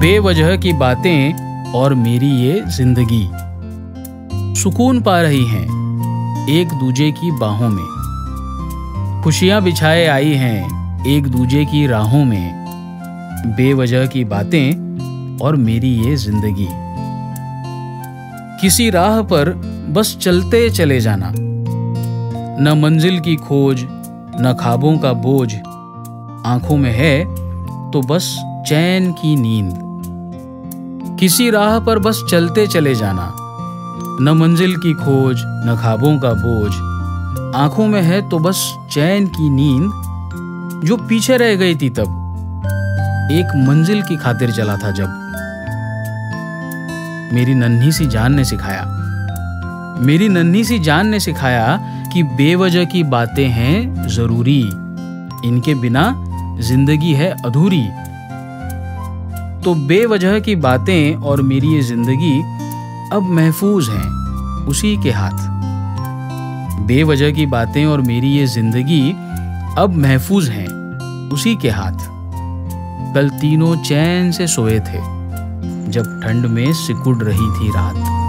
बेवजह की बातें और मेरी ये ज़िंदगी। सुकून पा रही हैं एक दूजे की बाहों में। खुशियाँ बिछाए आई हैं एक दूजे की राहों में। बेवजह की बातें और मेरी ये ज़िंदगी। किसी राह पर बस चलते चले जाना। न मंजिल की खोज, न खाबों का बोझ। आँखों में है तो बस चैन की नींद। किसी राह पर बस चलते चले जाना। न मंजिल की खोज, न खाबों का बोझ। आँखों में है तो बस चैन की नींद, जो पीछे रह गई थी तब। एक मंजिल की खातिर चला था जब। मेरी नन्ही सी जान ने सिखाया। मेरी नन्ही सी जान ने सिखाया कि बेवजह की बातें हैं ज़रूरी। इनके बिना ज़िंदगी है अधूरी। तो बेवजह की बातें और मेरी ये ज़िंदगी अब महफूज हैं उसी के हाथ। बेवजह की बातें और मेरी ये ज़िंदगी अब महफूज हैं उसी के हाथ। कल तीनों चैन से सोए थे, जब ठंड में सिकुड़ रही थी रात।